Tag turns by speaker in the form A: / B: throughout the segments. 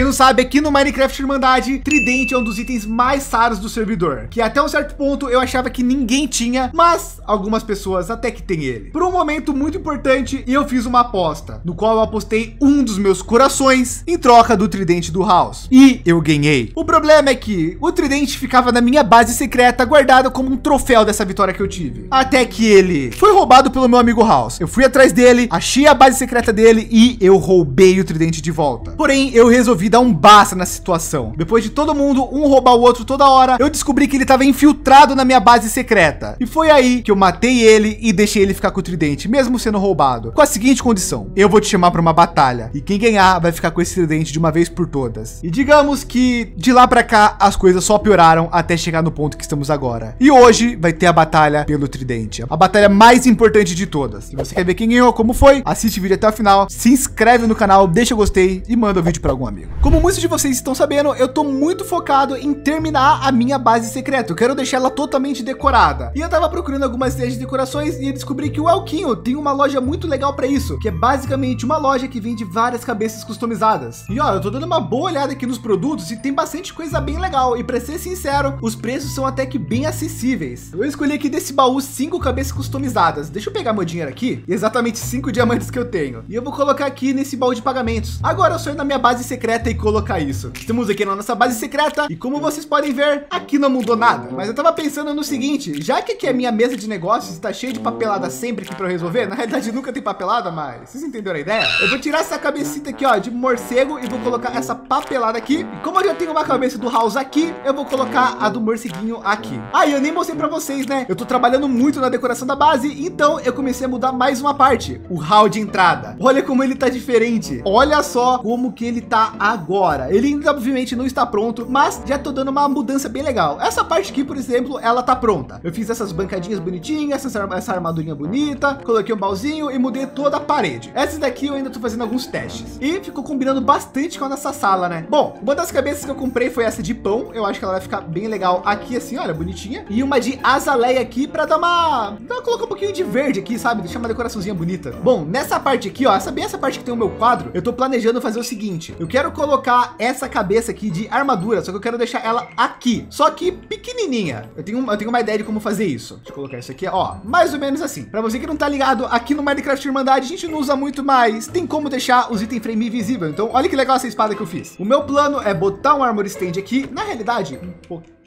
A: quem não sabe, aqui no Minecraft Irmandade, tridente é um dos itens mais raros do servidor, que até um certo ponto eu achava que ninguém tinha, mas algumas pessoas até que tem ele. Por um momento muito importante, eu fiz uma aposta, no qual eu apostei um dos meus corações em troca do tridente do House. E eu ganhei. O problema é que o tridente ficava na minha base secreta, guardado como um troféu dessa vitória que eu tive. Até que ele foi roubado pelo meu amigo House. Eu fui atrás dele, achei a base secreta dele e eu roubei o tridente de volta. Porém, eu resolvi dar um basta na situação. Depois de todo mundo um roubar o outro toda hora, eu descobri que ele estava infiltrado na minha base secreta. E foi aí que eu matei ele e deixei ele ficar com o tridente, mesmo sendo roubado. Com a seguinte condição: eu vou te chamar para uma batalha e quem ganhar vai ficar com esse tridente de uma vez por todas. E digamos que de lá para cá as coisas só pioraram até chegar no ponto que estamos agora. E hoje vai ter a batalha pelo tridente, a batalha mais importante de todas. Se você quer ver quem ganhou, como foi, assiste o vídeo até o final, se inscreve no canal, deixa o gostei e manda o vídeo para algum amigo. Como muitos de vocês estão sabendo, eu tô muito focado em terminar a minha base secreta. Eu quero deixar ela totalmente decorada. E eu tava procurando algumas ideias de decorações e descobri que o Elquinho tem uma loja muito legal para isso, que é basicamente uma loja que vende várias cabeças customizadas. E ó, eu tô dando uma boa olhada aqui nos produtos e tem bastante coisa bem legal. E para ser sincero, os preços são até que bem acessíveis. Eu escolhi aqui desse baú cinco cabeças customizadas. Deixa eu pegar meu dinheiro aqui, exatamente cinco diamantes que eu tenho. E eu vou colocar aqui nesse baú de pagamentos. Agora eu sou na minha base secreta e colocar isso. Estamos aqui na nossa base secreta e como vocês podem ver, aqui não mudou nada. Mas eu tava pensando no seguinte, já que aqui é minha mesa de negócios está cheia de papelada sempre aqui para resolver, na realidade nunca tem papelada, mas vocês entenderam a ideia? Eu vou tirar essa cabecita aqui, ó, de morcego e vou colocar essa papelada aqui. E como eu já tenho uma cabeça do House aqui, eu vou colocar a do morceguinho aqui. Ah, eu nem mostrei para vocês, né? Eu tô trabalhando muito na decoração da base, então eu comecei a mudar mais uma parte, o hall de entrada. Olha como ele tá diferente. Olha só como que ele tá agora. Ele obviamente não está pronto, mas já tô dando uma mudança bem legal. Essa parte aqui, por exemplo, ela tá pronta. Eu fiz essas bancadinhas bonitinhas, essa, armadurinha bonita, coloquei um baúzinho e mudei toda a parede. Essa daqui eu ainda tô fazendo alguns testes e ficou combinando bastante com a nossa sala, né? Bom, uma das cabeças que eu comprei foi essa de pão. Eu acho que ela vai ficar bem legal aqui assim, olha, bonitinha. E uma de azaleia aqui para dar uma, dar, colocar um pouquinho de verde aqui, sabe? Deixar uma decoraçãozinha bonita. Bom, nessa parte aqui, ó, essa bem essa parte que tem o meu quadro, eu tô planejando fazer o seguinte, eu quero colocar essa cabeça aqui de armadura, só que eu quero deixar ela aqui, só que pequenininha. Eu tenho, eu tenho uma ideia de como fazer isso. Deixa eu colocar isso aqui, ó, mais ou menos assim. Para você que não tá ligado, aqui no Minecraft Irmandade a gente não usa muito mais, tem como deixar os itens frame invisível. Então, olha que legal essa espada que eu fiz. O meu plano é botar um armor stand aqui, na realidade, um pouquinho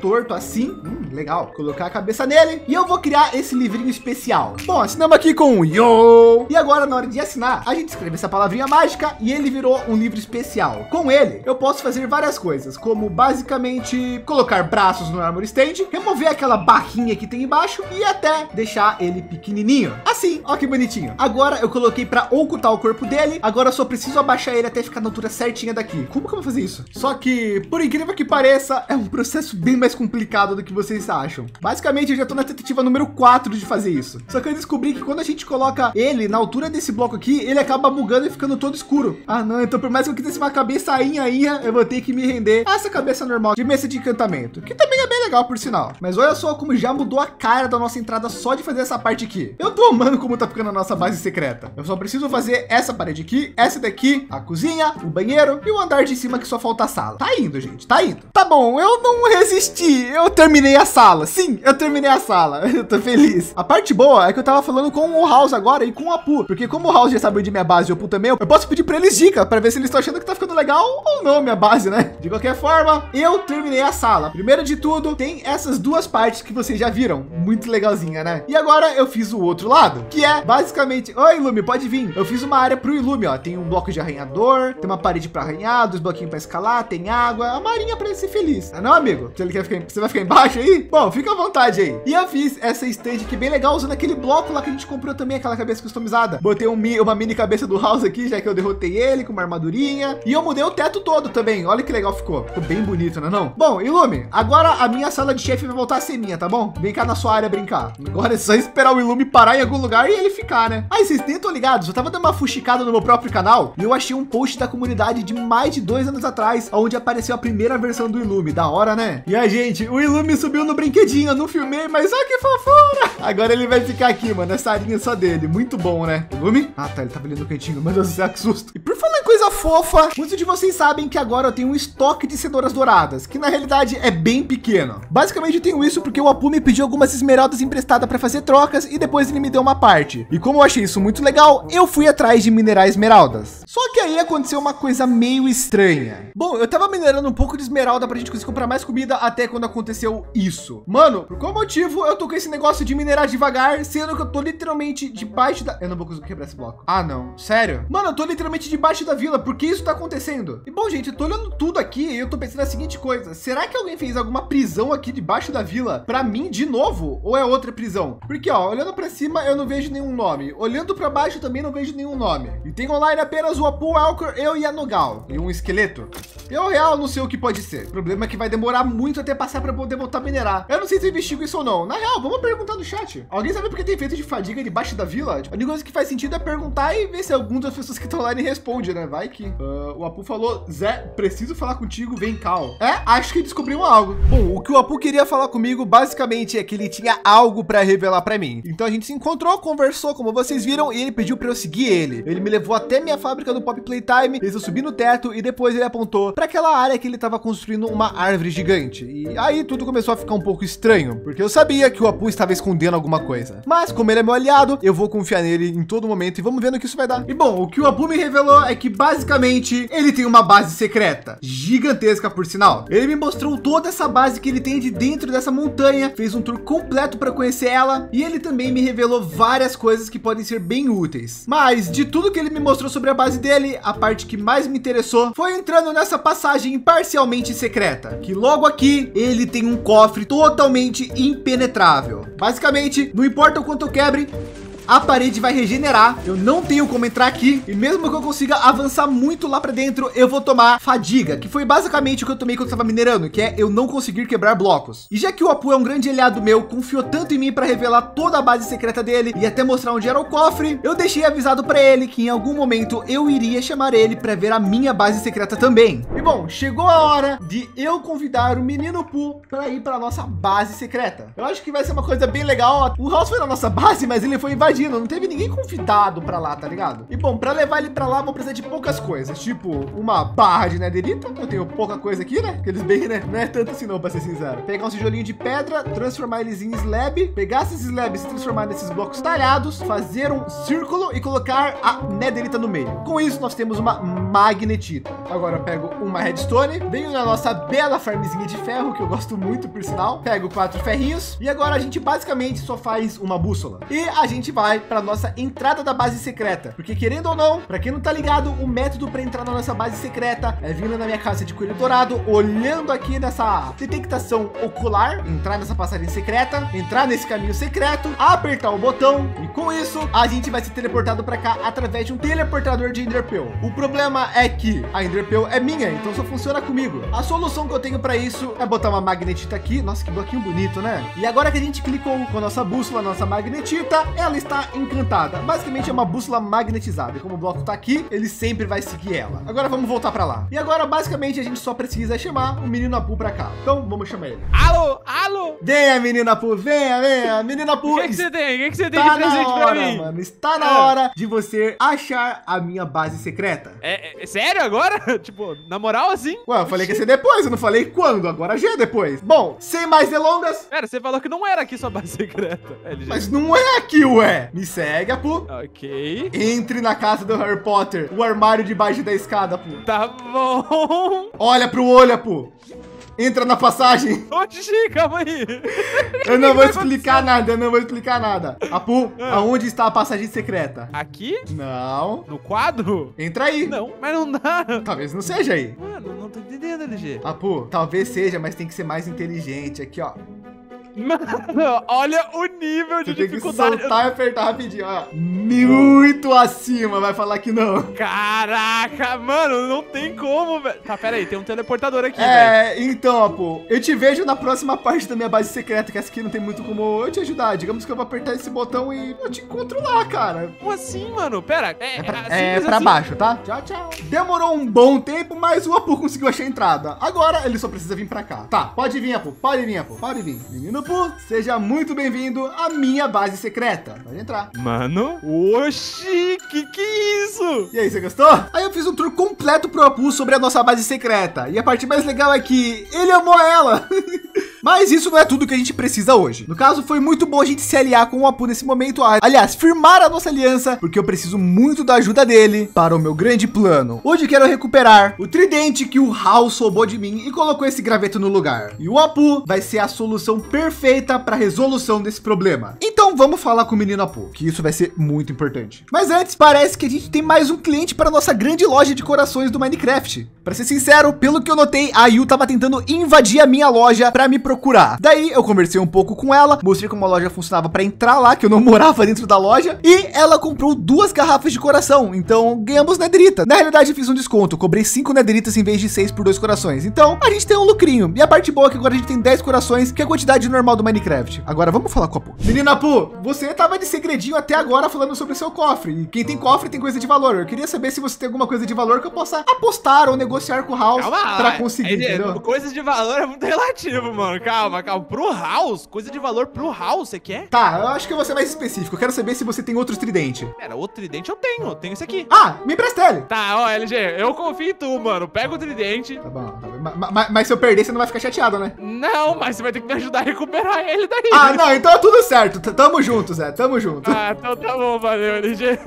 A: torto assim, hum, legal. Colocar a cabeça nele e eu vou criar esse livrinho especial. Bom, assinamos aqui com Yo. E agora na hora de assinar, a gente escreve essa palavrinha mágica e ele virou um livro especial. Com ele, eu posso fazer várias coisas, como basicamente colocar braços no armor stand, remover aquela barrinha que tem embaixo e até deixar ele pequenininho. Assim, ó que bonitinho. Agora eu coloquei para ocultar o corpo dele. Agora eu só preciso abaixar ele até ficar na altura certinha daqui. Como que eu vou fazer isso? Só que, por incrível que pareça, é um processo bem mais complicado do que vocês acham. Basicamente, eu já tô na tentativa número 4 de fazer isso. Só que eu descobri que quando a gente coloca ele na altura desse bloco aqui, ele acaba bugando e ficando todo escuro. Ah, não. Então, por mais que eu quisesse uma cabeça ainha, ainha, eu vou ter que me render a essa cabeça normal de mesa de encantamento, que também é bem legal, por sinal. Mas olha só como já mudou a cara da nossa entrada só de fazer essa parte aqui. Eu tô amando como tá ficando a nossa base secreta. Eu só preciso fazer essa parede aqui, essa daqui, a cozinha, o banheiro e o andar de cima que só falta a sala. Tá indo, gente, tá indo. Tá bom, eu não resisti. Eu terminei a sala. Sim, eu terminei a sala. Eu tô feliz. A parte boa é que eu tava falando com o House agora e com o Apu, porque como o House já sabe de minha base e o Apu também, eu posso pedir para eles dica para ver se eles estão achando que tá ficando legal ou não minha base, né? De qualquer forma, eu terminei a sala. Primeiro de tudo, tem essas duas partes que vocês já viram, muito legalzinha, né? E agora eu fiz o outro lado, que é basicamente, oi Ilume, pode vir. Eu fiz uma área pro Ilume, ó, tem um bloco de arranhador, tem uma parede para arranhar, dois bloquinhos para escalar, tem água, a marinha para ele ser feliz. Ah, não, amigo? Se ele quer ficar, você vai ficar embaixo aí? Bom, fica à vontade aí. E eu fiz essa stand aqui bem legal, usando aquele bloco lá que a gente comprou também, aquela cabeça customizada. Botei um, uma mini cabeça do House aqui, já que eu derrotei ele com uma armadurinha. E eu mudei o teto todo também. Olha que legal ficou. Ficou bem bonito, né não? Bom, Ilume, agora a minha sala de chefe vai voltar a ser minha, tá bom? Vem cá na sua área brincar. Agora é só esperar o Ilume parar em algum lugar e ele ficar, né? Aí, vocês nem estão ligados, eu tava dando uma fuxicada no meu próprio canal e eu achei um post da comunidade de mais de dois anos atrás, onde apareceu a primeira versão do Ilume. Da hora, né? E a gente, o Ilume subiu no brinquedinho, eu não filmei, mas olha que fofura. Agora ele vai ficar aqui, mano, essa arinha só dele. Muito bom, né? Ilume? Ah, tá, ele tava ali no cantinho. Meu Deus do céu, que susto. E por falar em coisa fofa. Muitos de vocês sabem que agora eu tenho um estoque de cenouras douradas, que na realidade é bem pequeno. Basicamente eu tenho isso porque o Apu me pediu algumas esmeraldas emprestadas para fazer trocas e depois ele me deu uma parte. E como eu achei isso muito legal, eu fui atrás de minerar esmeraldas. Só que aí aconteceu uma coisa meio estranha. Bom, eu tava minerando um pouco de esmeralda para a gente conseguir comprar mais comida até quando aconteceu isso. Mano, por qual motivo eu tô com esse negócio de minerar devagar, sendo que eu tô literalmente debaixo da... Eu não vou conseguir quebrar esse bloco. Ah, não. Sério? Mano, eu tô literalmente debaixo da vila. Por que isso tá acontecendo? E bom, gente, eu tô olhando tudo aqui e eu tô pensando a seguinte coisa. Será que alguém fez alguma prisão aqui debaixo da vila para mim de novo? Ou é outra prisão? Porque, ó, olhando para cima, eu não vejo nenhum nome. Olhando para baixo, também não vejo nenhum nome. E tem online apenas o Apu, Alcor, eu e a Nogal. E um esqueleto. Eu, real, não sei o que pode ser. O problema é que vai demorar muito até passar para poder voltar a minerar. Eu não sei se eu investigo isso ou não. Na real, vamos perguntar no chat. Alguém sabe por que tem efeito de fadiga debaixo da vila? Tipo, a única coisa que faz sentido é perguntar e ver se alguma das pessoas que estão lá responde, né? Vai que. Uh, o Apu falou, Zé, preciso falar contigo, vem cá. É, acho que descobriu algo. Bom, o que o Apu queria falar comigo, basicamente, é que ele tinha algo para revelar para mim. Então a gente se encontrou, conversou, como vocês viram, e ele pediu para eu seguir ele. Ele me levou até minha fábrica do Pop Playtime, fez eu subir no teto e depois ele apontou para aquela área que ele estava construindo uma árvore gigante. E aí tudo começou a ficar um pouco estranho, porque eu sabia que o Apu estava escondendo alguma coisa. Mas como ele é meu aliado, eu vou confiar nele em todo momento e vamos vendo o que isso vai dar. E bom, o que o Apu me revelou é que basicamente ele tem uma base secreta, gigantesca por sinal. Ele me mostrou toda essa base que ele tem de dentro dessa montanha, fez um tour completo para conhecer ela e ele também me revelou várias coisas que podem ser bem úteis. Mas de tudo que ele me mostrou sobre a base dele, a parte que mais me interessou foi entrando nessa passagem parcialmente secreta, que logo aqui ele tem um cofre totalmente impenetrável. Basicamente, não importa o quanto eu quebre, a parede vai regenerar. Eu não tenho como entrar aqui e mesmo que eu consiga avançar muito lá para dentro, eu vou tomar fadiga, que foi basicamente o que eu tomei quando estava minerando, que é eu não conseguir quebrar blocos. E já que o Apu é um grande aliado meu, confiou tanto em mim para revelar toda a base secreta dele e até mostrar onde era o cofre, eu deixei avisado para ele que em algum momento eu iria chamar ele para ver a minha base secreta também. E bom, chegou a hora de eu convidar o menino Pu para ir para nossa base secreta. Eu acho que vai ser uma coisa bem legal. O House foi na nossa base, mas ele foi invadido não teve ninguém convidado para lá, tá ligado? E bom, para levar ele para lá, vou precisar de poucas coisas, tipo uma barra de netherita. Eu tenho pouca coisa aqui, né? Aqueles bem, né? Não é tanto assim não, para ser sincero. Pegar um tijolinho de pedra, transformar eles em slab, pegar esses slabs, transformar nesses blocos talhados, fazer um círculo e colocar a netherita no meio. Com isso, nós temos uma magnetita. Agora eu pego uma redstone, venho na nossa bela farmzinha de ferro, que eu gosto muito, por sinal. Pego quatro ferrinhos e agora a gente basicamente só faz uma bússola. E a gente vai vai para nossa entrada da base secreta. Porque querendo ou não, para quem não tá ligado, o método para entrar na nossa base secreta é vindo na minha casa de coelho dourado, olhando aqui nessa detectação ocular, entrar nessa passagem secreta, entrar nesse caminho secreto, apertar o botão e com isso a gente vai ser teleportado para cá através de um teleportador de Enderpearl. O problema é que a Enderpearl é minha, então só funciona comigo. A solução que eu tenho para isso é botar uma magnetita aqui. Nossa, que bloquinho bonito, né? E agora que a gente clicou com a nossa bússola, nossa magnetita, ela está encantada. Basicamente é uma bússola magnetizada. E como o bloco tá aqui, ele sempre vai seguir ela. Agora vamos voltar para lá. E agora, basicamente, a gente só precisa chamar o menino Apu para cá. Então vamos chamar ele.
B: Alô, alô!
A: Venha, menino Apu, venha, venha. Menino Apu.
B: O que, que você tem? O que, que você tem de presente
A: hora,
B: pra mim?
A: Mano, está na é. hora de você achar a minha base secreta.
B: É, é sério agora? tipo, na moral assim?
A: Ué, eu falei que ia ser depois, eu não falei quando, agora já é depois. Bom, sem mais delongas.
B: Pera, você falou que não era aqui sua base secreta.
A: LG. Mas não é aqui, ué. Me segue, Apu.
B: Ok.
A: Entre na casa do Harry Potter. O armário debaixo da escada, Apu.
B: Tá bom.
A: Olha pro olho, Apu. Entra na passagem.
B: Oxi, calma aí.
A: Eu não vou explicar nada, eu não vou explicar nada. Apu, ah. aonde está a passagem secreta?
B: Aqui?
A: Não.
B: No quadro?
A: Entra aí.
B: Não, mas não dá.
A: Talvez não seja aí.
B: Mano, não tô entendendo, LG.
A: Apu, talvez seja, mas tem que ser mais inteligente. Aqui, ó.
B: Mano, olha o nível de Você dificuldade.
A: Tem que soltar e apertar rapidinho, ó. Muito acima, vai falar que não.
B: Caraca, mano, não tem como, velho. Tá, pera aí, tem um teleportador aqui, velho.
A: É, então, pô, eu te vejo na próxima parte da minha base secreta, que essa aqui não tem muito como eu te ajudar. Digamos que eu vou apertar esse botão e eu te encontro lá, cara.
B: Como assim, mano? Pera,
A: é, é pra, é pra assim? baixo, tá? Tchau, tchau. Demorou um bom tempo, mas o Apu conseguiu achar a entrada. Agora ele só precisa vir pra cá. Tá, pode vir, Apu, pode vir, Apu, pode vir. Menino Apu, seja muito bem-vindo à minha base secreta. Pode entrar.
B: Mano, Oxi, que que é isso?
A: E aí, você gostou? Aí eu fiz um tour completo pro Apu sobre a nossa base secreta. E a parte mais legal é que ele amou ela. Mas isso não é tudo que a gente precisa hoje. No caso, foi muito bom a gente se aliar com o Apu nesse momento. Aliás, firmar a nossa aliança, porque eu preciso muito da ajuda dele para o meu grande plano. Hoje quero recuperar o tridente que o House roubou de mim e colocou esse graveto no lugar. E o Apu vai ser a solução perfeita para a resolução desse problema. Então vamos falar com o menino Apu, que isso vai ser muito importante. Mas antes, parece que a gente tem mais um cliente para nossa grande loja de corações do Minecraft. Para ser sincero, pelo que eu notei, a Yu estava tentando invadir a minha loja para me procurar. Daí eu conversei um pouco com ela, mostrei como a loja funcionava para entrar lá, que eu não morava dentro da loja, e ela comprou duas garrafas de coração. Então ganhamos nederita. Na realidade, eu fiz um desconto, cobrei cinco nederitas em vez de seis por dois corações. Então a gente tem um lucrinho. E a parte boa é que agora a gente tem 10 corações, que é a quantidade normal do Minecraft. Agora vamos falar com a Pu. Menina Pu, você tava de segredinho até agora falando sobre o seu cofre. E quem tem cofre tem coisa de valor. Eu queria saber se você tem alguma coisa de valor que eu possa apostar ou negociar com o House para conseguir,
B: é,
A: entendeu?
B: Coisas de valor é muito relativo, mano. Calma, calma. Pro House, coisa de valor pro House, você quer?
A: Tá, eu acho que eu vou ser mais específico. Eu quero saber se você tem outros tridente.
B: Pera, outro tridente eu tenho. Eu tenho esse aqui.
A: Ah, me empresta ele.
B: Tá, ó, LG, eu confio em tu, mano. Pega o tridente.
A: Tá bom, tá bom. Mas, mas, mas se eu perder, você não vai ficar chateado, né?
B: Não, mas você vai ter que me ajudar a recuperar ele daí.
A: Ah, não, então é tudo certo. T Tamo junto, Zé. Tamo junto.
B: Ah, então tá bom, valeu, LG.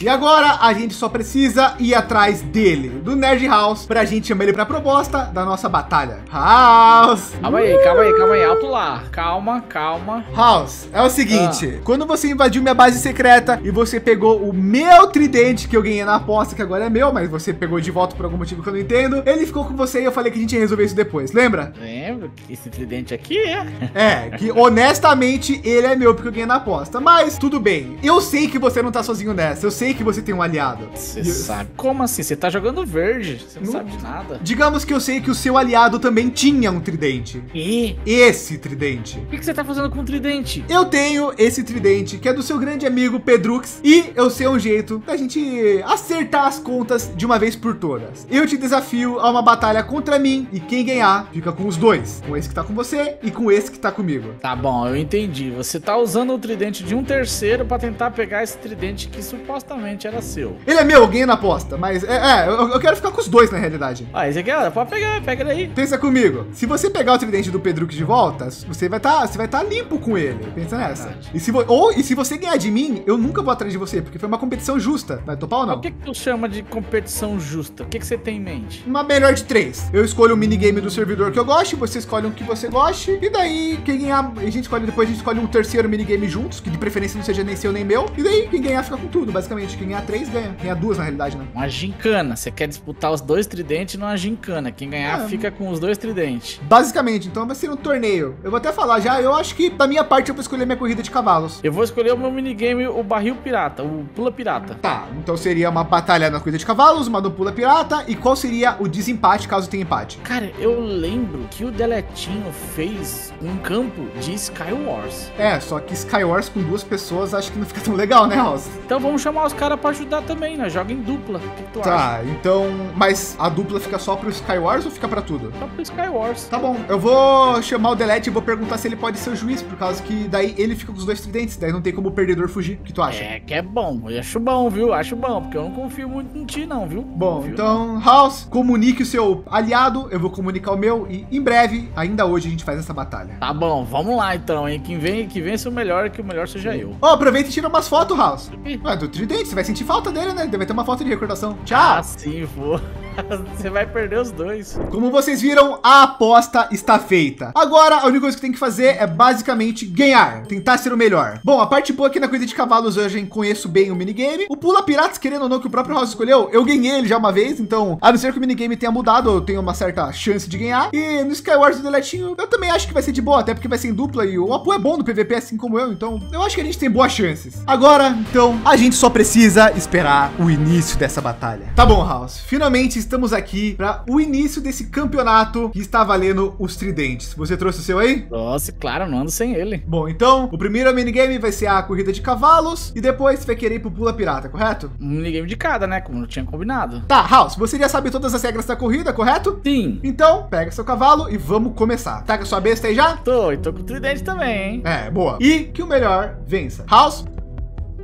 A: E agora a gente só precisa ir atrás dele, do Nerd House, pra gente chamar ele pra proposta da nossa batalha. House!
C: Calma aí, calma aí, calma aí. Alto lá. Calma, calma.
A: House, é o seguinte. Ah. Quando você invadiu minha base secreta e você pegou o meu tridente que eu ganhei na aposta, que agora é meu, mas você pegou de volta por algum motivo que eu não entendo, ele ficou com você e eu falei que a gente ia resolver isso depois, lembra?
C: Lembro. Esse tridente aqui é.
A: É, que honestamente ele é meu porque eu ganhei na aposta. Mas tudo bem. Eu sei que você não tá sozinho nessa. Eu sei que você tem um aliado.
C: Você sabe. Como assim? Você tá jogando verde. Você não, não, sabe de nada.
A: Digamos que eu sei que o seu aliado também tinha um tridente.
C: E?
A: Esse tridente.
C: O que, que você tá fazendo com o tridente?
A: Eu tenho esse tridente que é do seu grande amigo Pedrux. E eu sei um jeito da gente acertar as contas de uma vez por todas. Eu te desafio a uma batalha contra mim. E quem ganhar fica com os dois. Com esse que tá com você e com esse que tá comigo.
C: Tá bom, eu entendi. Você tá usando o tridente de um terceiro para tentar pegar esse tridente que supostamente era seu.
A: Ele é meu, eu ganhei na aposta. Mas é, é eu, eu, quero ficar com os dois na realidade.
C: Ah, esse aqui é, pode pegar, pega daí.
A: Pensa comigo. Se você pegar o tridente do Pedrux de volta, você vai estar, tá, você vai estar tá limpo com ele. Pensa nessa. E se, ou, e se você ganhar de mim, eu nunca vou atrás de você, porque foi uma competição justa. Vai topar ou não?
C: O que, que tu chama de competição justa? O que, que você tem em mente?
A: Uma melhor de três. Eu escolho o minigame do servidor que eu gosto, você escolhe um que você goste, e daí quem ganhar, a gente escolhe depois, a gente escolhe um terceiro minigame juntos, que de preferência não seja nem seu nem meu, e daí quem ganhar fica com tudo, basicamente. Quem ganhar três ganha. Ganha duas na realidade, né?
C: Uma gincana. Você quer disputar os dois tridentes numa gincana. Quem ganhar é. fica com os dois tridentes.
A: Basicamente, então vai ser um torneio. Eu vou até falar já, eu acho que da minha parte eu vou escolher minha corrida de cavalos.
C: Eu vou escolher o meu minigame, o barril pirata, o pula pirata.
A: Tá, então seria uma batalha na corrida de cavalos, uma do pula pirata, e qual seria o desempate caso tenha empate?
C: Cara, eu lembro que o Deletinho fez um campo de Skywars.
A: É, só que Skywars com duas pessoas acho que não fica tão legal, né, Rosa?
C: Então vamos chamar os caras para ajudar também, né? Joga em dupla. O que, tu
A: tá,
C: acha?
A: então, mas a dupla fica só pro Skywars ou fica para tudo?
C: Só pro Skywars.
A: Tá bom, eu vou chamar o Delete e vou perguntar se ele pode ser o juiz, por causa que daí ele fica com os dois tridentes, daí não tem como o perdedor fugir. O que tu acha?
C: É, que é bom. Eu acho bom, viu? Acho bom, porque eu não confio muito em ti, não, viu?
A: Bom,
C: confio,
A: então, não. House, comunique o seu aliado, eu vou comunicar o meu e em breve, ainda hoje, a gente faz essa batalha.
C: Tá bom, vamos lá então, hein? Quem vem, que vence o melhor, que o melhor seja eu.
A: Ó, oh, aproveita e tira umas fotos, House. Ué, do tridente, você vai sentir falta dele, né? Deve ter uma foto de recordação. Tchau!
C: Ah, sim, vou. Você vai perder os dois.
A: Como vocês viram, a aposta está feita. Agora, a única coisa que tem que fazer é basicamente ganhar, tentar ser o melhor. Bom, a parte boa aqui na corrida de cavalos eu já conheço bem o minigame. O Pula Piratas, querendo ou não, que o próprio House escolheu, eu ganhei ele já uma vez, então, a não ser que o minigame tenha mudado, eu tenho uma certa chance de ganhar. E no Skywars do Deletinho, eu também acho que vai ser de boa, até porque vai ser em dupla e o Apu é bom no PVP, assim como eu, então eu acho que a gente tem boas chances. Agora, então, a gente só precisa esperar o início dessa batalha. Tá bom, House, finalmente estamos aqui para o início desse campeonato que está valendo os tridentes. Você trouxe o seu aí?
C: Nossa, claro, não ando sem ele.
A: Bom, então, o primeiro minigame vai ser a corrida de cavalos e depois você vai querer ir pro pula pirata, correto?
C: Um minigame de cada, né? Como eu tinha combinado.
A: Tá, House, você já sabe todas as regras da corrida, correto?
C: Sim.
A: Então, pega seu cavalo e vamos começar. Tá com a sua besta aí já?
C: Tô, e tô com o tridente também, hein?
A: É, boa. E que o melhor vença. House,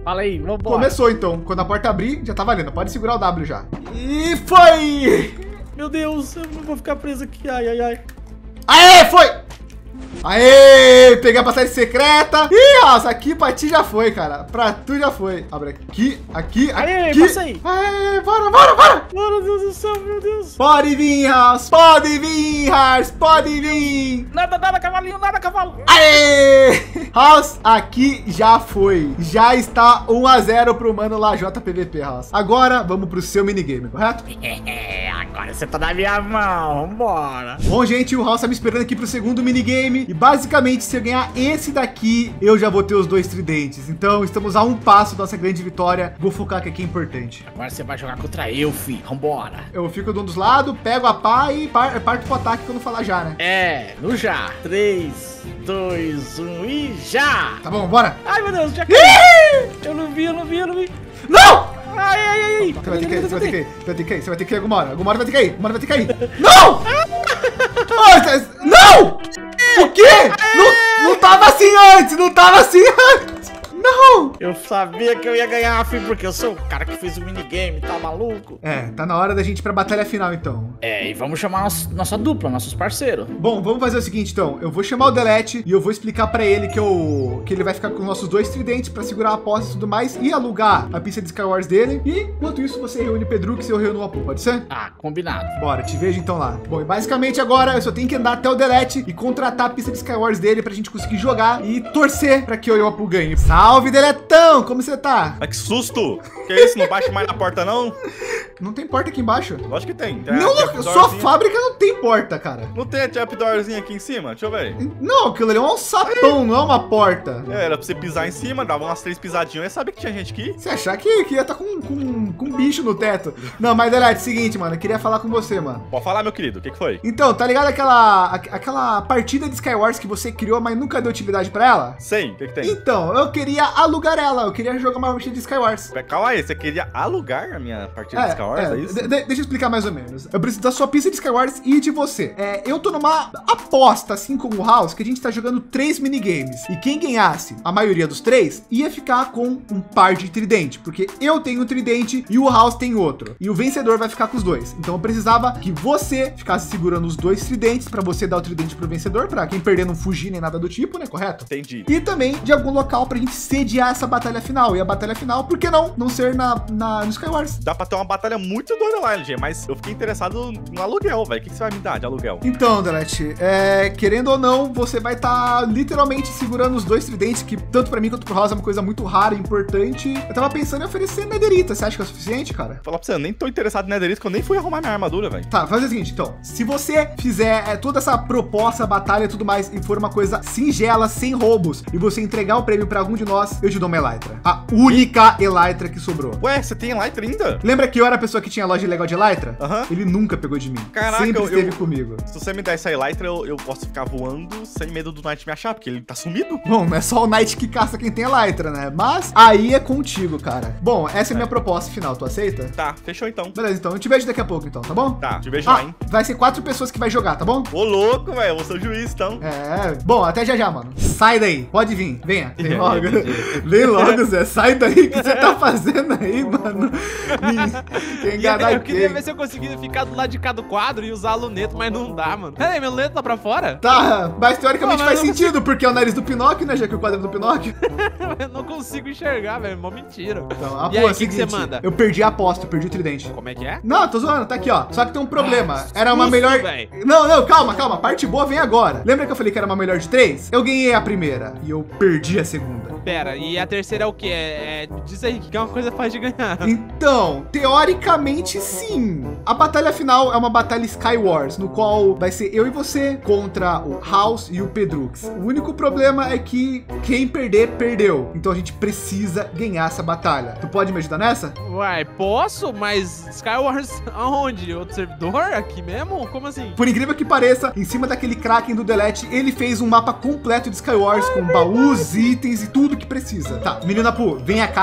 C: Fala aí, vambora.
A: Começou então. Quando a porta abrir, já tá valendo. Pode segurar o W já. E foi!
C: Meu Deus, eu não vou ficar preso aqui. Ai, ai, ai.
A: Aê, foi! Aê, peguei a passagem secreta. Ih, nossa, aqui pra ti já foi, cara. Pra tu já foi. Abre aqui, aqui,
C: Aê,
A: aqui.
C: passei.
A: Aê, bora, bora, bora.
C: Meu Deus do céu, meu Deus.
A: Pode vir, House. Pode vir, House. Pode vir.
C: Nada, nada, cavalinho, nada, cavalo.
A: Aê! House, aqui já foi. Já está 1 a 0 pro mano lá JPVP, House. Agora vamos pro seu minigame, correto?
C: Agora você tá na minha mão. Vambora.
A: Bom, gente, o House tá me esperando aqui pro segundo minigame. E basicamente, se eu ganhar esse daqui, eu já vou ter os dois tridentes. Então, estamos a um passo da nossa grande vitória. Vou focar que aqui é importante.
C: Agora você vai jogar contra eu, fi. Vambora.
A: Eu fico de um dos lados, pego a pá e par parto pro ataque quando falar já, né?
C: É, no já. 3, 2, 1 e já.
A: Tá bom, bora.
C: Ai, meu Deus, já caiu. Eu não vi, eu não vi, eu não vi.
A: Não!
C: Ai, ai, ai, ai.
A: Você vai ter que cair, você vai ter que cair, você vai ter que cair, você vai ter que cair alguma hora. Alguma hora vai ter que cair, alguma hora vai ter que cair. Não! Tá- não! O quê? Não, não tava assim antes, não tava assim antes. Não!
C: Eu sabia que eu ia ganhar, fi, porque eu sou o cara que fez o minigame, tá maluco?
A: É, tá na hora da gente ir pra batalha final, então.
C: É, e vamos chamar nosso- nossa dupla, nossos parceiros.
A: Bom, vamos fazer o seguinte, então. Eu vou chamar o Delete e eu vou explicar pra ele que, eu, que ele vai ficar com os nossos dois tridentes pra segurar a posse e tudo mais e alugar a pista de Skywars dele. E, enquanto isso, você reúne o Pedrux e eu reúno o Apu, pode ser?
C: Ah, combinado.
A: Bora, te vejo então lá. Bom, e basicamente agora eu só tenho que andar até o Delete e contratar a pista de Skywars dele pra gente conseguir jogar e torcer pra que eu e o Apu ganhe. Salve, Deletão! Como você tá?
D: Mas que susto! Que isso? Não bate mais na porta, não?
A: Não tem porta aqui embaixo?
D: Lógico que tem. tem
A: não, sua fábrica não tem porta, cara.
D: Não tem a trapdoorzinha aqui em cima? Deixa eu ver.
A: Não, aquilo ali é um alçapão, não é uma porta.
D: É, era pra você pisar em cima, dava umas três pisadinhas. Sabia que tinha gente aqui.
A: Você achar que, que ia estar com, com, com um bicho no teto. Não, mas Delete, seguinte, mano, eu queria falar com você, mano.
D: Pode falar, meu querido. O que, que foi?
A: Então, tá ligado aquela, aqu- aquela partida de Skywars que você criou, mas nunca deu utilidade pra ela?
D: Sei, o que, que tem?
A: Então, eu queria alugar ela, eu queria jogar uma partida de Skywars.
D: Calma aí, você queria alugar a minha partida de Skywars, é, isso?
A: de- de- deixa eu explicar mais ou menos. Eu preciso da sua pista de Skywars e de você. É, eu tô numa aposta, assim como o House, que a gente tá jogando três minigames. E quem ganhasse a maioria dos três ia ficar com um par de tridente. Porque eu tenho um tridente e o House tem outro. E o vencedor vai ficar com os dois. Então eu precisava que você ficasse segurando os dois tridentes para você dar o tridente pro vencedor, para quem perder não fugir nem nada do tipo, né? Correto?
D: Entendi.
A: E também de algum local pra gente sediar essa batalha final. E a batalha final, por que não? Não ser na, na, no Skywars.
D: Dá pra ter uma batalha muito doida lá, LG, mas eu fiquei interessado no aluguel, velho. O que, que você vai me dar de aluguel?
A: Então, Delete, é, querendo ou não, você vai estar literalmente segurando os dois tridentes, que tanto pra mim quanto pro House é uma coisa muito rara e importante. Eu tava pensando em oferecer Netherita. Você acha que é o suficiente, cara?
D: Falar pra você, eu nem tô interessado em Netherite, que eu nem fui arrumar minha armadura, velho.
A: Tá, faz o seguinte, então. Se você fizer é, toda essa proposta, batalha e tudo mais, e for uma coisa singela, sem roubos, e você entregar o prêmio pra algum de nós, eu te dou uma Elytra. A única Elytra que sobrou.
D: Ué, você tem Elytra ainda?
A: Lembra que eu era a pessoa que tinha loja legal de Elytra?
D: Aham.
A: Ele nunca pegou de mim.
D: Caraca,
A: Sempre
D: eu-
A: esteve
D: eu-
A: comigo.
D: Se você me der essa Elytra, eu, eu posso ficar voando sem medo do Knight me achar, porque ele tá sumido.
A: Bom, não é só o Knight que caça quem tem Elytra, né? Mas aí é contigo, cara. Bom, essa é a minha proposta final. Tu aceita?
D: Tá, fechou então.
A: Beleza, então eu te vejo daqui a pouco, então, tá bom?
D: Tá, te vejo lá,
A: Ah,
D: hein?
A: vai ser quatro pessoas que vai jogar, tá bom?
D: Ô, louco, velho, eu vou ser o juiz, então.
A: É, bom, até já já, mano. Sai daí, pode vir, venha, vem
B: É,
A: logo. Vem logo, Zé, sai daí, o que você tá fazendo aí, mano?
B: E
A: enganar
B: eu queria
A: quem?
B: ver se eu conseguia ficar do lado de cada quadro e usar a luneta, mas não dá, mano. Peraí, meu luneta tá pra fora?
A: Tá, mas teoricamente
B: Pô, mas
A: faz sentido, porque é o nariz do Pinóquio, né? Já que o quadro é do Pinóquio.
B: Eu não consigo enxergar, velho. Mó mentira.
A: Então, a
B: e aí,
A: é
B: o que, que você
A: seguinte,
B: manda?
A: Eu perdi a aposta, eu perdi o tridente.
B: Como é que é?
A: Não, tô zoando, tá aqui, ó. Só que tem um problema.
B: Ah,
A: Era uma
B: susto,
A: melhor. Não, não, calma, calma. A parte boa vem agora. Lembra que eu falei que era uma melhor de três? Eu ganhei a primeira e eu perdi a segunda.
B: Pera, e a terceira é o quê? É, diz aí, que é uma coisa fácil de ganhar.
A: Então, teoricamente sim. A batalha final é uma batalha Skywars, no qual vai ser eu e você contra o House e o Pedrux. O único problema é que quem perder, perdeu. Então a gente precisa ganhar essa batalha. Tu pode me ajudar nessa?
B: Uai, posso? Mas Skywars aonde? Outro servidor? Aqui mesmo? Como assim?
A: Por incrível que pareça, em cima daquele Kraken do Delete, ele fez um mapa completo de Skywars, com baús, itens e tudo que precisa. Tá, menina Pu, venha cá.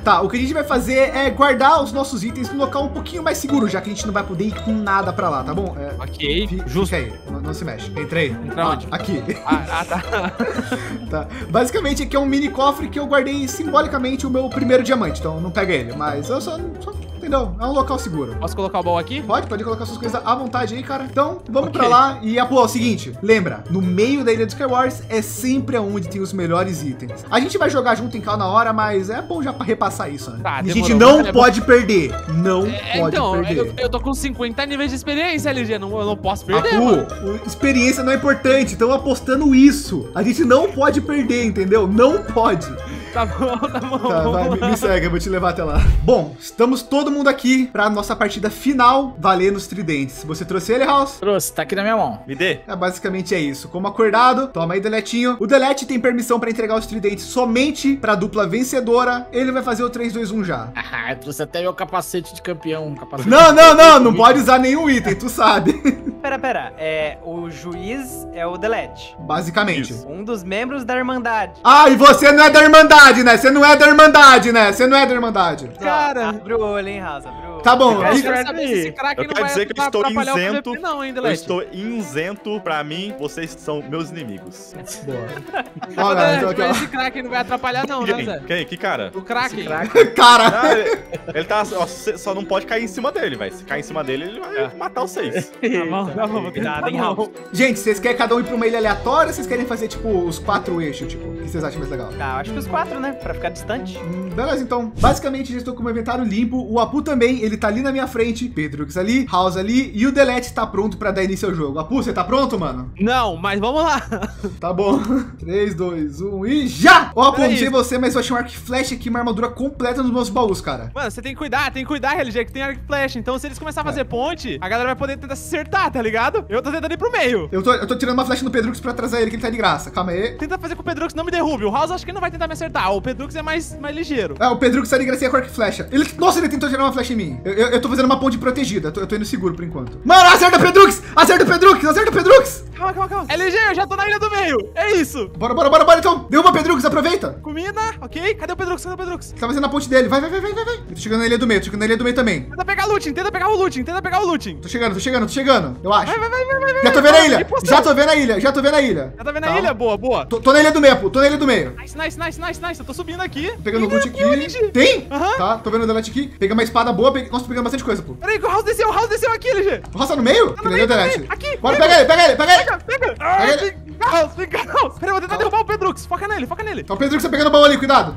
A: Tá, o que a gente vai fazer é guardar os nossos itens no local um pouquinho mais seguro, já que a gente não vai poder ir com nada pra lá, tá bom? É,
B: Ok,
A: fi-
B: justo.
A: Fica aí, não, não se mexe. Entra aí.
B: Entra
A: Ó,
B: onde?
A: Aqui.
B: Ah, ah, tá.
A: tá. Basicamente, aqui é um mini cofre que eu guardei simbolicamente o meu primeiro diamante, então não pega ele. Mas eu só, só entendeu? É um local seguro.
B: Posso colocar o baú aqui?
A: Pode, pode colocar suas coisas à vontade aí, cara. Então, vamos
B: Ok.
A: pra lá. E, pô, é o seguinte, lembra, no meio da ilha dos Skywars é sempre onde tem os melhores itens. A gente vai jogar junto em cá na hora, mas é bom já pra repassar isso, né?
B: Tá,
A: a gente
B: demorou.
A: não
B: Mas é
A: pode perder. Não
B: É,
A: pode
B: então,
A: perder.
B: eu, eu tô com 50 níveis de experiência, LG. Não, eu não posso perder,
A: Apu, experiência não é importante, então apostando isso. A gente não pode perder, entendeu? Não pode.
B: Tá bom, tá bom.
A: Tá, vai, me, me segue, eu vou te levar até lá. Bom, estamos todo mundo aqui pra nossa partida final valendo os tridentes. Você trouxe ele, House?
C: Trouxe, tá aqui na minha mão.
D: Me dê.
A: É, basicamente é isso. Como acordado, toma aí, Deletinho. O Delete tem permissão para entregar os tridentes somente para a dupla vencedora. Ele vai fazer o 3, 2, 1 já.
C: Ah, eu trouxe até meu capacete de campeão. um Capacete
A: Não, não, não, não pode usar nenhum item, tu sabe.
E: Pera, pera. É, o juiz é o Delete.
A: Basicamente.
D: Isso.
E: Um dos membros da Irmandade.
A: Ah, e você não é da Irmandade, né? Você não é da Irmandade, né? Você não é da Irmandade.
B: Cara.
E: Abre o olho, hein, Raza?
A: Tá bom.
B: Eu quero saber esse crack
D: Eu
B: não
D: quero
B: vai
D: dizer que eu estou isento.
B: PVP não, hein,
D: Eu estou isento pra mim, vocês são meus inimigos.
A: Boa. Olha, então
B: mas esse crack não vai atrapalhar não, né,
D: Quem?
B: Zé?
D: Quem? Que cara?
B: O crack.
A: Cara,
D: Ah, ele, ele tá. ó, só não pode cair em cima dele, velho. Se cair em cima dele, ele vai matar os seis.
B: Tá bom, tá bom.
E: Cuidado, hein,
B: tá bom.
E: Raul.
A: gente, vocês querem cada um ir pra uma ilha aleatória ou vocês querem fazer, tipo, os quatro eixos, tipo? O que vocês acham mais legal?
E: Tá, acho que os quatro, né? Pra ficar distante.
A: Hum, Beleza, então. Basicamente, já estou com o meu inventário limpo. O Apu também, ele tá ali na minha frente. Pedrux ali, House ali. E o Delete tá pronto pra dar início ao jogo. Apu, você tá pronto, mano?
B: Não, mas vamos lá.
A: Tá bom. 3, 2, 1 e já! Ó, Apu, não sei você, mas eu achei um arco e flecha aqui, uma armadura completa nos meus baús, cara.
B: Mano, você tem que cuidar, tem que cuidar, LG, que tem arco e flecha. Então, se eles começarem a fazer ponte, a galera vai poder tentar se acertar, tá ligado? Eu tô tentando ir pro meio.
A: Eu tô, eu tô tirando uma flecha no Pedrux pra trazer ele, que ele tá de graça. Calma aí.
B: Tenta fazer com o Pedrux não me derrube. O House acho que não vai tentar me acertar. O Pedrux é mais, mais ligeiro.
A: É, o Pedrux tá de gracinha com arco e flecha. Ele, nossa, ele tentou tirar uma flecha em mim. Eu, eu, eu tô fazendo uma ponte protegida. Eu tô, eu tô indo seguro por enquanto. Mano, acerta Pedrux! Acerta Pedrux! Acerta Pedrux!
B: Calma, calma, calma. LG, eu já tô na ilha do meio. É isso.
A: Bora, bora, bora, bora então. Derruba Pedrux, aproveita.
B: Comida, ok? Cadê o Pedrux? Cadê o Pedrux?
A: Você tá fazendo a ponte dele. Vai, vai, vai, vai, vai. Eu tô chegando na ilha do meio, tô chegando na ilha do meio também.
B: Tenta pegar o looting, tenta pegar o looting, tenta pegar o looting.
A: Tô chegando, tô chegando, tô chegando. Eu acho.
B: Vai, vai, vai, vai, vai.
A: Já tô vendo a ilha. Já tô vendo a ilha, já tô vendo a ilha.
B: Já tá vendo a
A: Calma.
B: ilha? Boa, boa.
A: Tô, tô na ilha do meio, pô. Tô na ilha do meio.
B: Nice, nice, nice, nice, nice. Eu tô subindo aqui.
A: Tô pegando o loot aqui. Tem?
B: Aham.
A: Tá, tô vendo o delete aqui. Peguei uma espada boa. Peguei... Nossa, tô pegando bastante coisa, pô.
B: Peraí, que o House desceu, o House desceu aqui, LG.
A: O meio?
B: Tá no meio, tá no meio. Aqui,
A: Bora,
B: pega.
A: pega ele, pega ele, pega ele.
B: Pega, pega. Ah, tem House, tem House. Peraí, vou tentar derrubar o Pedrux. Foca nele, foca nele.
A: Tá o que você pegando o baú ali, cuidado.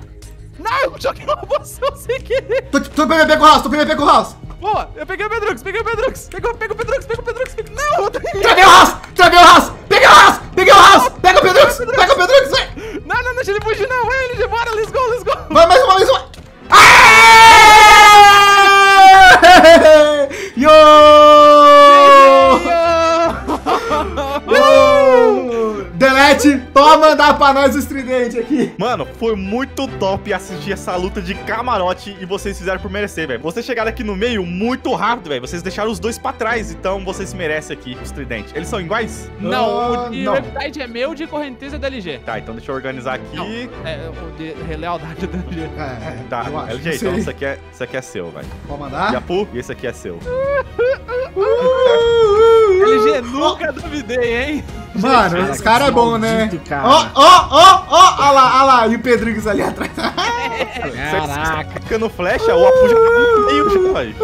B: Não, eu joguei uma poção sem querer.
A: Tô, tô PVP com o House, tô PVP com o House.
B: Boa, eu peguei o Pedrux, peguei o Pedrux. Pegou, pega o Pedrux, pega o Pedrux. Pega... Não, eu tô...
A: Travei o House, travei o House. Peguei o House, peguei o House. Pega o Pedrux, pega o Pedrux. vai.
B: Não, não, deixa ele fugir, não. Vai, LG, bora, let's go, let's go.
A: Vai mais uma, mais uma. Aê! Uh! Delete, toma mandar pra nós os tridentes aqui.
D: Mano, foi muito top assistir essa luta de camarote e vocês fizeram por merecer, velho. Vocês chegaram aqui no meio muito rápido, velho. Vocês deixaram os dois pra trás, então vocês merecem aqui os tridentes. Eles são iguais?
B: Não,
A: Ah,
B: o de
A: não.
B: É meu, de correnteza é da LG.
D: Tá, então deixa eu organizar aqui.
B: Não, é o de relealdade é da LG.
A: É, é,
D: Tá, LG, então isso aqui, é, isso aqui é seu, velho.
A: Pode mandar?
D: Yapu, e esse aqui é seu.
B: LG, nunca duvidei, hein?
A: Mano, esse cara é bom, né? Ó, ó, ó, ó, ó lá, ó lá, e o Pedrigues ali atrás.
C: Caraca.
D: Ficando flecha, o Apu já tá no meio, já, velho.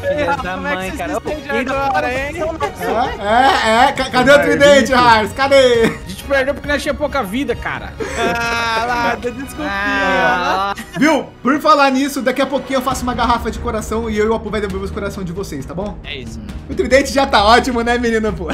E: Filha da
B: Como é que
E: mãe,
B: vocês
E: cara.
B: agora, hein?
A: É, é, ca- cadê o tridente, Rars? Cadê?
C: Perdeu porque nós tinha pouca vida, cara.
B: Ah, lá.
C: Ah,
A: Viu? Por falar nisso, daqui a pouquinho eu faço uma garrafa de coração e eu e o Apu vai devolver os coração de vocês, tá bom?
B: É isso.
A: O tridente já tá ótimo, né, menino, pô?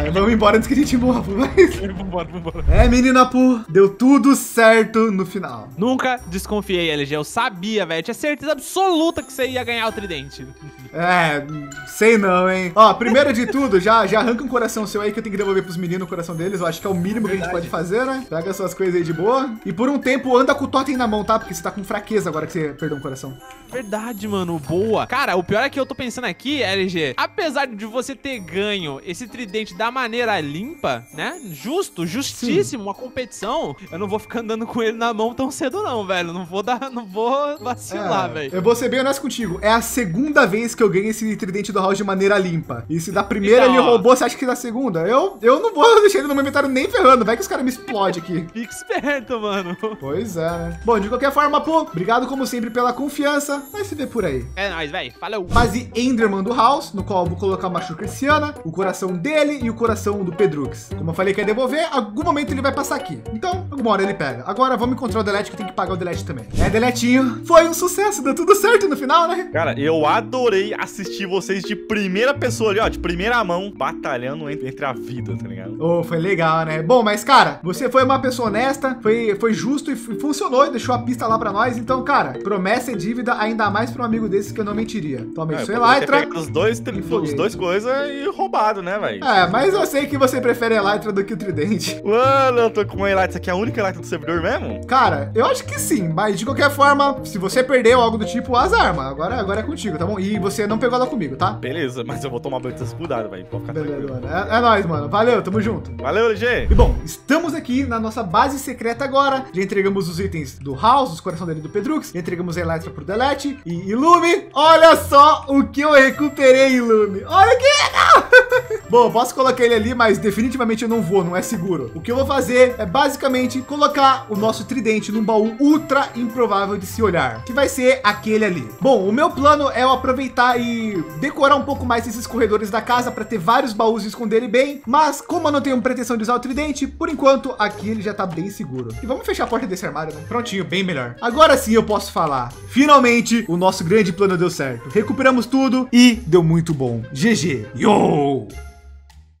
A: É, vamos embora antes que a gente morra, pô. Mas...
B: Vambora, vambora.
A: É, menina, pô, deu tudo certo no final.
B: Nunca desconfiei, LG. Eu sabia, velho. Tinha certeza absoluta que você ia ganhar o tridente.
A: É, sei não, hein? Ó, primeiro de tudo, já, já arranca um coração seu aí que eu tenho que devolver pros meninos o coração deles. Eu acho que é o mínimo que a gente pode fazer, né? Pega suas coisas aí de boa. E por um tempo anda com o totem na mão, tá? Porque você tá com fraqueza agora que você perdeu um coração.
B: Verdade, mano. Boa. Cara, o pior é que eu tô pensando aqui, LG, apesar de você ter ganho esse tridente da maneira limpa, né? Justo, justíssimo, uma competição, eu não vou ficar andando com ele na mão tão cedo, não, velho. Não vou dar, não vou vacilar,
A: É,
B: velho.
A: Eu vou ser bem honesto contigo. É a segunda vez que eu ganho esse tridente do House de maneira limpa. E se da primeira
B: Então,
A: ele roubou, você acha que da segunda? Eu, eu não vou deixar ele no meu inventário nem ferrando. Vai que os caras me explodem aqui.
B: Fica esperto, mano.
A: Pois é, né? Bom, de qualquer forma, pô, obrigado como sempre pela confiança. Vai se ver por aí.
B: É nóis, velho. Falou.
A: Base Enderman do House, no qual eu vou colocar uma Shurkersiana, o coração dele e o coração do Pedrux. Como eu falei que ia devolver, algum momento ele vai passar aqui. Então, alguma hora ele pega. Agora vamos encontrar o Delete que tem que pagar o Delete também. É, Deletinho, foi um sucesso, deu tudo certo no final, né?
D: Cara, eu adorei assistir vocês de primeira pessoa ali, ó, de primeira mão, batalhando entre, a vida, tá ligado?
A: Oh, foi legal, né? Bom, mas cara, você foi uma pessoa honesta, foi, foi justo e funcionou e deixou a pista lá pra nós. Então, cara, promessa é dívida, ainda mais pra um amigo desse que eu não mentiria. Toma
D: É,
A: isso,
D: ter
A: Elytra.
D: os dois,
A: e
D: os dois coisas e roubado, né, velho?
A: É, mas eu sei que você prefere Elytra do que o Tridente.
D: Mano, eu tô com o Elite. Isso aqui é a única Elite do servidor mesmo?
A: Cara, eu acho que sim, mas de qualquer forma, se você perdeu algo do tipo, azar, mano. Agora, agora é contigo, tá bom? E você não pegou ela comigo, tá?
D: Beleza, mas eu vou tomar banho desse cuidado, velho. Pode ficar
A: Beleza,
D: tranquilo.
A: mano. É, é nóis, mano. Valeu, tamo junto.
D: Valeu, LG.
A: E bom, estamos aqui na nossa base secreta agora. Já entregamos os itens do House, os coração dele do Pedrux. Já entregamos a Elytra pro Delete. E Ilume, olha só o que eu recuperei, Ilume. Olha que legal! bom, posso colocar ele ali, mas definitivamente eu não vou, não é seguro. O que eu vou fazer é basicamente colocar o nosso tridente num baú ultra improvável de se olhar, que vai ser aquele ali. Bom, o meu plano é eu aproveitar e decorar um pouco mais esses corredores da casa para ter vários baús e esconder ele bem, mas como eu não tenho pretensão de usar o tridente, por enquanto aqui ele já tá bem seguro. E vamos fechar a porta desse armário, né? Prontinho, bem melhor. Agora sim eu posso falar. Finalmente o nosso grande plano deu certo. Recuperamos tudo e deu muito bom. GG. Yo!